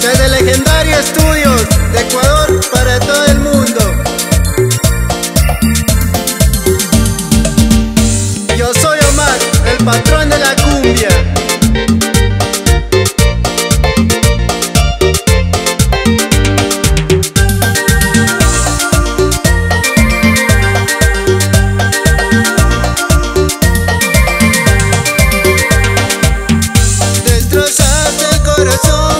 Desde Legendario Estudios, de Ecuador para todo el mundo. Yo soy Omar, el patrón de But all